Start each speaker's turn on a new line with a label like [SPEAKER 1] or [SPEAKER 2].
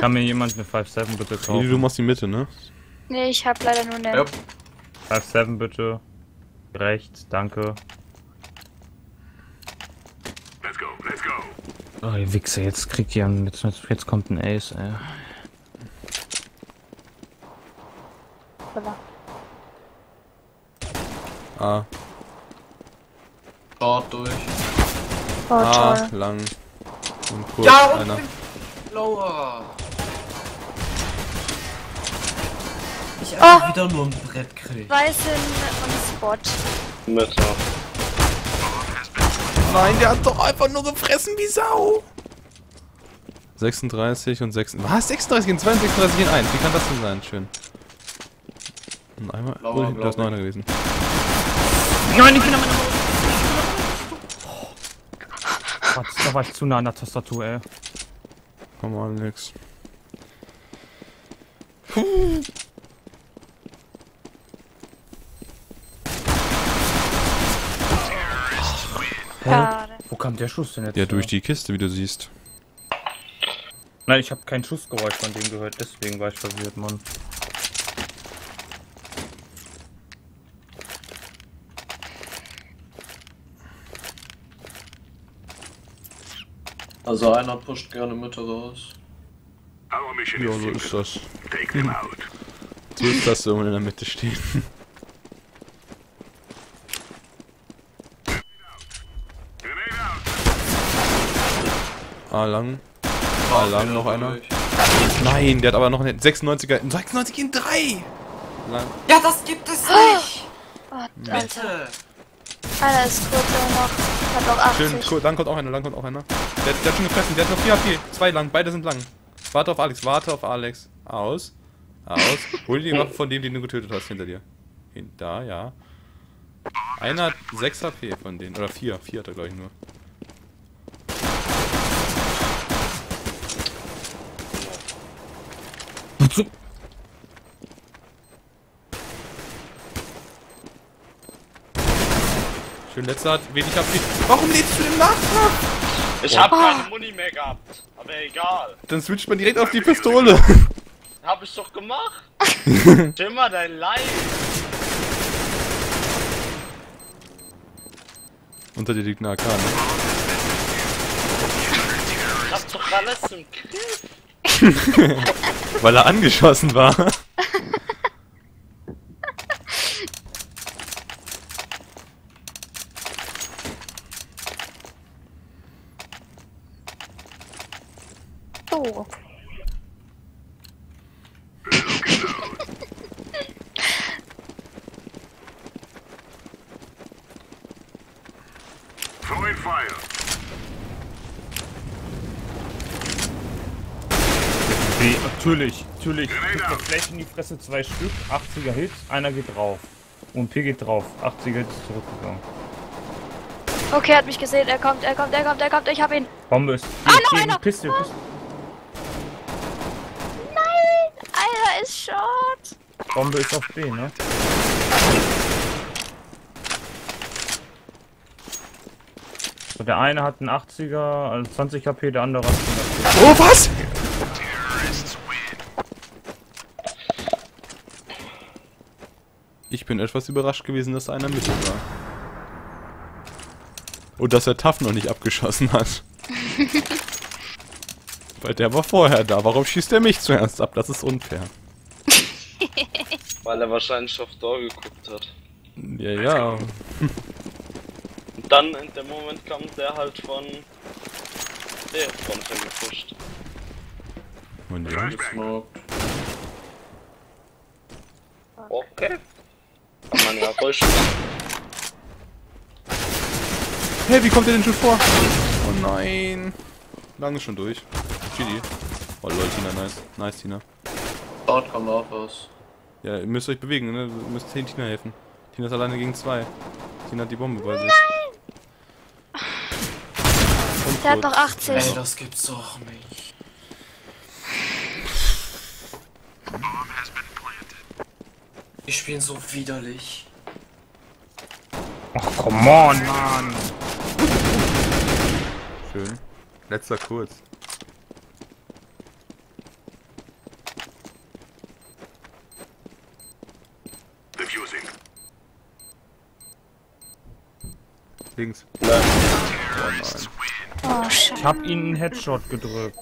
[SPEAKER 1] Kann mir jemand eine 5-7 bitte
[SPEAKER 2] Eli,
[SPEAKER 1] kaufen?
[SPEAKER 2] du machst die Mitte, ne?
[SPEAKER 3] Nee, ich hab leider nur eine.
[SPEAKER 4] Ja.
[SPEAKER 1] 5-7 bitte. Rechts, danke. Oh, ihr Wichser, jetzt kriegt ihr einen, jetzt, jetzt kommt ein Ace, ey.
[SPEAKER 3] Hoppala.
[SPEAKER 2] A,
[SPEAKER 4] Short durch.
[SPEAKER 3] Oh,
[SPEAKER 2] A,
[SPEAKER 3] toll.
[SPEAKER 2] lang. Und kurz
[SPEAKER 4] Ja, und
[SPEAKER 2] einer.
[SPEAKER 4] Lower. Ich
[SPEAKER 3] Oh.
[SPEAKER 4] einfach wieder nur ein Brett krieg.
[SPEAKER 3] Weiß in und Spot.
[SPEAKER 5] Mitte.
[SPEAKER 2] Nein, der hat doch einfach nur gefressen wie Sau. 36 und 6. Was? 36 in 2 und 36 in 1. Wie kann das denn sein? Schön. Und einmal.
[SPEAKER 4] Blauer,
[SPEAKER 2] Oh, da ist noch einer gewesen.
[SPEAKER 1] Nein, ich bin am Gott, da war ich zu nah an der Tastatur, ey.
[SPEAKER 2] Komm mal, Alex.
[SPEAKER 3] Schade.
[SPEAKER 1] Wo kam der Schuss denn jetzt?
[SPEAKER 2] Ja,
[SPEAKER 1] her?
[SPEAKER 2] durch die Kiste, wie du siehst.
[SPEAKER 1] Nein, ich habe kein Schussgeräusch von dem gehört, deswegen war ich verwirrt, Mann.
[SPEAKER 4] Also einer pusht gerne Mitte raus.
[SPEAKER 2] Ja, so ist das. So ist das, wenn man in der Mitte steht. A lang. A lang noch einer.
[SPEAKER 4] Durch.
[SPEAKER 2] Nein, der hat aber noch eine 96er. 96 in 3! Lang.
[SPEAKER 4] Ja, das gibt es nicht!
[SPEAKER 3] Oh, Alter.
[SPEAKER 4] Bitte!
[SPEAKER 3] Einer ist kurz noch. Hat noch 80.
[SPEAKER 2] Schön, cool. lang kommt auch einer, lang kommt auch einer. Der, der hat schon gefressen, der hat noch 4 HP. Zwei lang, beide sind lang. Warte auf Alex, warte auf Alex. Aus. Aus. Hol dir die Waffe von dem, den du getötet hast, hinter dir. Hin, da, ja. Einer hat 6 HP von denen. Oder 4. 4 hat er, glaube ich, nur. Schön, letzter hat wenig HP. Warum lädst du den nach?
[SPEAKER 5] Ich hab keine Muni mehr gehabt. Aber egal.
[SPEAKER 2] Dann switcht man direkt auf die Pistole.
[SPEAKER 5] Hab ich doch gemacht. Schimmer dein Leid.
[SPEAKER 2] Unter dir liegt eine AK, ne?
[SPEAKER 5] Ich hab doch alles im Griff.
[SPEAKER 2] Weil er angeschossen war.
[SPEAKER 3] Oh.
[SPEAKER 1] Wie, natürlich, natürlich. Flash in die Fresse, zwei Stück, 80er Hits, einer geht drauf. Und P geht drauf, 80er Hits ist zurückgegangen.
[SPEAKER 3] Okay, er hat mich gesehen. Er kommt, er kommt, er kommt, er kommt. Ich hab ihn.
[SPEAKER 1] Bombe ist.
[SPEAKER 3] Ah, noch
[SPEAKER 1] Hier,
[SPEAKER 3] einer!
[SPEAKER 1] Pistol, Pistol.
[SPEAKER 3] Nein! Einer ist short.
[SPEAKER 1] Bombe ist auf B, ne? So, der eine hat einen 80er, also 20 HP, der andere hat 100 HP.
[SPEAKER 2] Oh, was? Ich bin etwas überrascht gewesen, dass einer Mitte war. Und dass er Taff noch nicht abgeschossen hat. Weil der war vorher da. Warum schießt er mich zuerst ab? Das ist unfair.
[SPEAKER 5] Weil er wahrscheinlich auf Door geguckt hat.
[SPEAKER 2] Ja, ja.
[SPEAKER 5] Und dann in dem Moment kam der halt von der Front gepusht.
[SPEAKER 2] Und ja.
[SPEAKER 4] Gesmoked.
[SPEAKER 5] Okay. Kann man ja ruhig machen.
[SPEAKER 2] Hey, wie kommt der denn schon vor? Oh nein. Lang ist schon durch. GG. Oh lol, Tina, nice. Nice, Tina.
[SPEAKER 4] Dort kommt auch was.
[SPEAKER 2] Ja, ihr müsst euch bewegen, ne? Ihr müsst Tina helfen. Tina ist alleine gegen zwei. Tina hat die Bombe bei sich. Und
[SPEAKER 3] Der hat noch 80.
[SPEAKER 4] Ey, das gibt's doch nicht. Ich bin so widerlich.
[SPEAKER 1] Ach, come on, Mann!
[SPEAKER 2] Schön. Letzter kurz. Links. Oh,
[SPEAKER 3] oh,
[SPEAKER 1] ich hab ihn einen Headshot gedrückt.